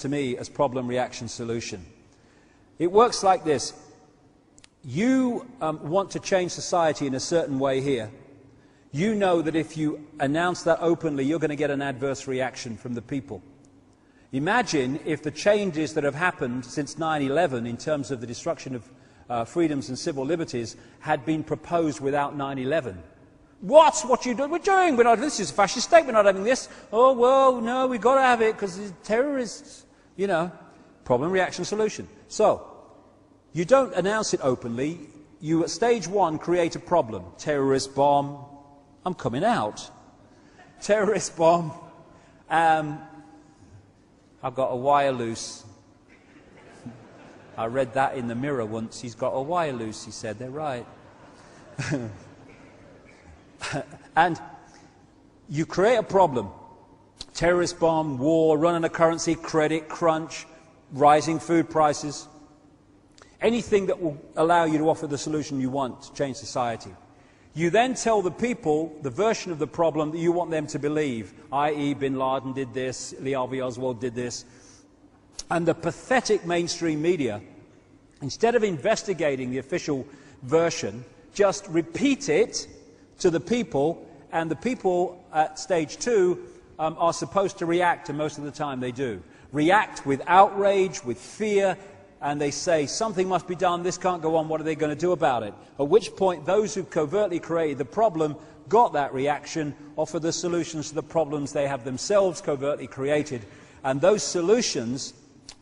to me as problem reaction solution. It works like this. You um, want to change society in a certain way here. You know that if you announce that openly, you're going to get an adverse reaction from the people. Imagine if the changes that have happened since 9 11 in terms of the destruction of uh, freedoms and civil liberties had been proposed without 9 11. What's what you do? We're doing. We're not, this is a fascist state. We're not having this. Oh, well, no, we've got to have it because it's terrorists you know, problem, reaction, solution. So, you don't announce it openly. You, at stage one, create a problem. Terrorist bomb. I'm coming out. Terrorist bomb. Um, I've got a wire loose. I read that in the mirror once. He's got a wire loose, he said. They're right. and you create a problem terrorist bomb, war, run on a currency, credit crunch, rising food prices. Anything that will allow you to offer the solution you want to change society. You then tell the people the version of the problem that you want them to believe, i.e., bin Laden did this, Lee Harvey Oswald did this. And the pathetic mainstream media, instead of investigating the official version, just repeat it to the people, and the people at stage two um, are supposed to react, and most of the time they do. React with outrage, with fear, and they say, something must be done, this can't go on, what are they going to do about it? At which point, those who covertly created the problem got that reaction, offer the solutions to the problems they have themselves covertly created. And those solutions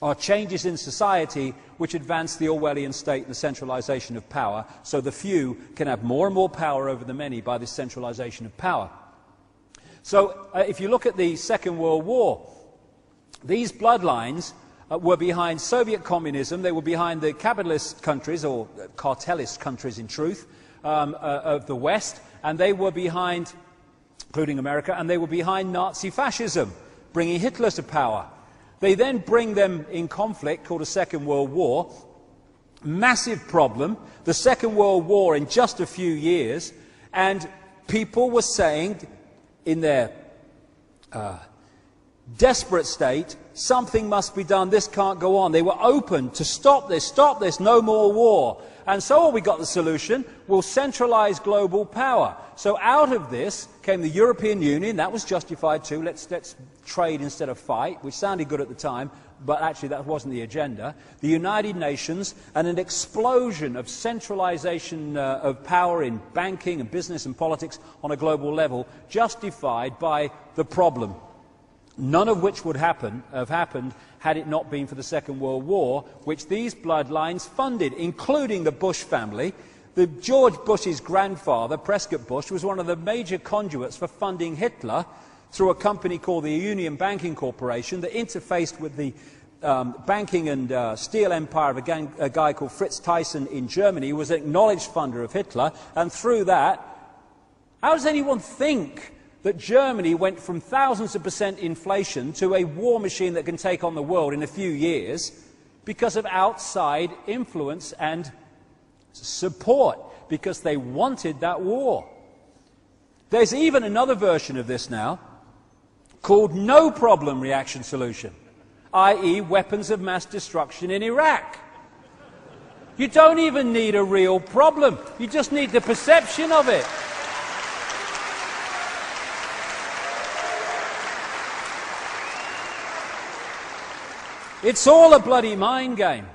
are changes in society which advance the Orwellian state and the centralization of power, so the few can have more and more power over the many by this centralization of power. So uh, if you look at the Second World War, these bloodlines uh, were behind Soviet communism, they were behind the capitalist countries, or cartelist countries in truth, um, uh, of the West, and they were behind, including America, and they were behind Nazi fascism, bringing Hitler to power. They then bring them in conflict called a Second World War. Massive problem. The Second World War in just a few years, and people were saying in their uh, desperate state, something must be done, this can't go on. They were open to stop this, stop this, no more war. And so we got the solution, we'll centralize global power. So out of this came the European Union, that was justified too, let's, let's trade instead of fight, which sounded good at the time, but actually that wasn't the agenda. The United Nations and an explosion of centralization uh, of power in banking and business and politics on a global level, justified by the problem. None of which would happen, have happened had it not been for the Second World War, which these bloodlines funded, including the Bush family. The George Bush's grandfather, Prescott Bush, was one of the major conduits for funding Hitler through a company called the Union Banking Corporation that interfaced with the um, banking and uh, steel empire of a, gang, a, guy called Fritz Thyssen in Germany, who was an acknowledged funder of Hitler, and through that, how does anyone think that Germany went from thousands of percent inflation to a war machine that can take on the world in a few years because of outside influence and support, because they wanted that war? There's even another version of this now called no problem reaction solution, i.e., weapons of mass destruction in Iraq. You don't even need a real problem, you just need the perception of it. It's all a bloody mind game.